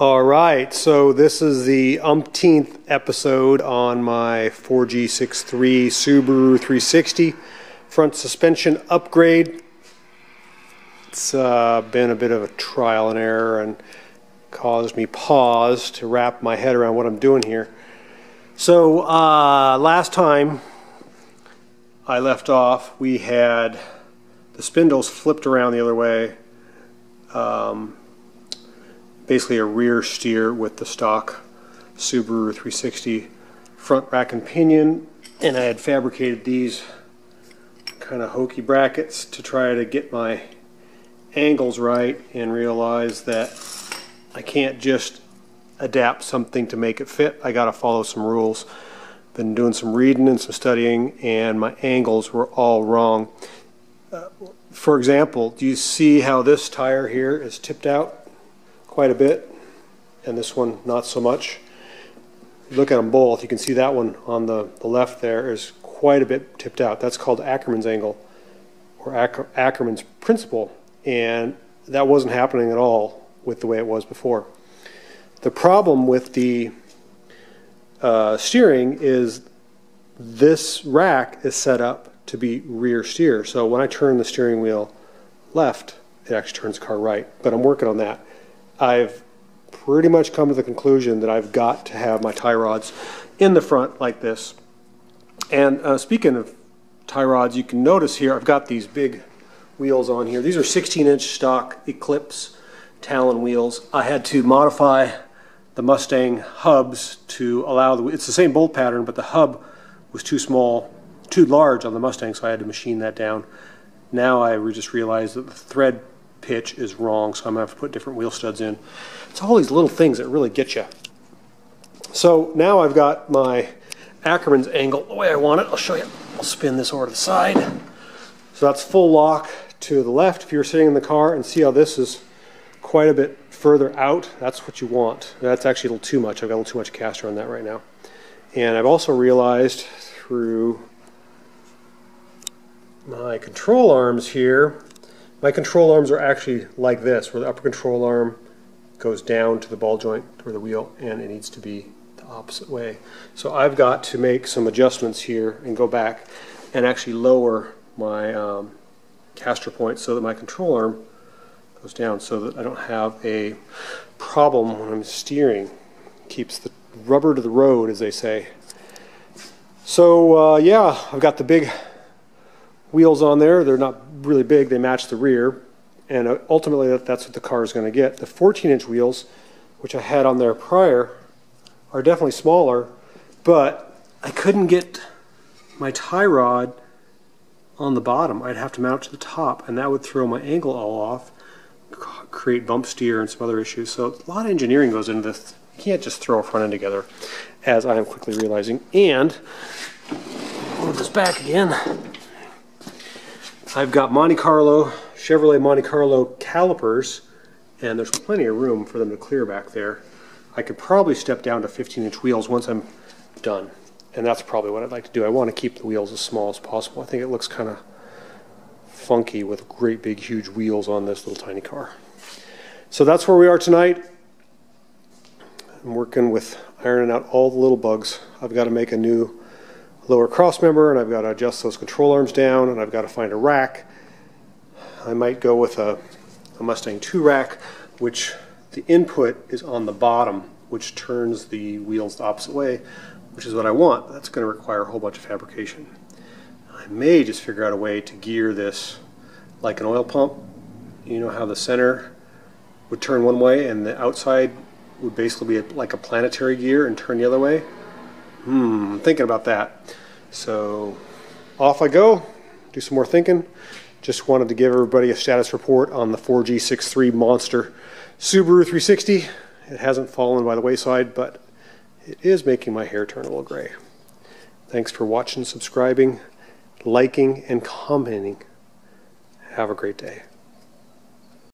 All right, so this is the umpteenth episode on my 4G63 Subaru 360 front suspension upgrade. It's uh, been a bit of a trial and error and caused me pause to wrap my head around what I'm doing here. So uh, last time I left off, we had the spindles flipped around the other way. Um, basically a rear steer with the stock Subaru 360 front rack and pinion and I had fabricated these kind of hokey brackets to try to get my angles right and realize that I can't just adapt something to make it fit. I got to follow some rules. Been doing some reading and some studying and my angles were all wrong. Uh, for example, do you see how this tire here is tipped out? Quite a bit, and this one not so much. Look at them both. You can see that one on the, the left there is quite a bit tipped out. That's called Ackermann's angle or Acker, Ackermann's principle, and that wasn't happening at all with the way it was before. The problem with the uh, steering is this rack is set up to be rear steer. So when I turn the steering wheel left, it actually turns the car right. But I'm working on that. I've pretty much come to the conclusion that I've got to have my tie rods in the front like this. And uh, speaking of tie rods, you can notice here I've got these big wheels on here. These are 16 inch stock Eclipse Talon wheels. I had to modify the Mustang hubs to allow the, it's the same bolt pattern, but the hub was too small, too large on the Mustang, so I had to machine that down. Now I just realized that the thread pitch is wrong, so I'm to have to put different wheel studs in. It's all these little things that really get you. So now I've got my Ackermann's angle the way I want it. I'll show you. I'll spin this over to the side. So that's full lock to the left if you're sitting in the car and see how this is quite a bit further out. That's what you want. That's actually a little too much. I've got a little too much caster on that right now. And I've also realized through my control arms here my control arms are actually like this, where the upper control arm goes down to the ball joint or the wheel, and it needs to be the opposite way. So I've got to make some adjustments here and go back and actually lower my um, caster point so that my control arm goes down so that I don't have a problem when I'm steering. Keeps the rubber to the road, as they say. So uh, yeah, I've got the big wheels on there. They're not really big. They match the rear. And uh, ultimately, that's what the car is going to get. The 14-inch wheels, which I had on there prior, are definitely smaller, but I couldn't get my tie rod on the bottom. I'd have to mount to the top, and that would throw my angle all off, create bump steer and some other issues. So a lot of engineering goes into this. You can't just throw a front end together, as I am quickly realizing. And, move this back again. I've got Monte Carlo, Chevrolet Monte Carlo calipers, and there's plenty of room for them to clear back there. I could probably step down to 15 inch wheels once I'm done. And that's probably what I'd like to do. I want to keep the wheels as small as possible. I think it looks kind of funky with great big huge wheels on this little tiny car. So that's where we are tonight. I'm working with ironing out all the little bugs. I've got to make a new lower cross member and I've got to adjust those control arms down and I've got to find a rack. I might go with a, a Mustang 2 rack which the input is on the bottom which turns the wheels the opposite way which is what I want. That's going to require a whole bunch of fabrication. I may just figure out a way to gear this like an oil pump. You know how the center would turn one way and the outside would basically be like a planetary gear and turn the other way? Hmm, I'm thinking about that. So off I go, do some more thinking. Just wanted to give everybody a status report on the 4G63 Monster Subaru 360. It hasn't fallen by the wayside, but it is making my hair turn a little gray. Thanks for watching, subscribing, liking, and commenting. Have a great day.